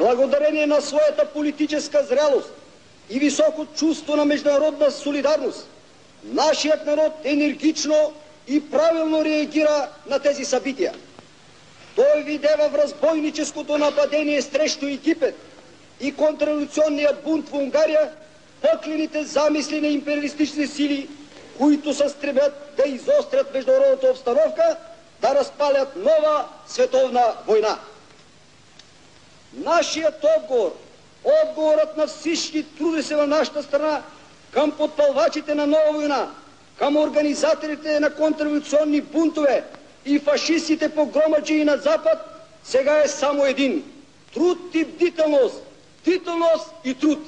Благодарение на своята политическа зрялост и високо чувство на международна солидарност, нашият народ енергично и правилно реагира на тези събития. Той виде в разбойническото нападение срещу Египет и контрреволюционния бунт в Унгария пъклените замисли на империалистични сили, които се стремят да изострят международната обстановка, да разпалят нова световна война. Нашият отговор, отговорът на всички труди се в нашата страна към подпълвачите на нова война, към организаторите на контрреволюционни бунтове и фашистите погромаджии на Запад, сега е само един. Труд и бдителност, бдителност и труд.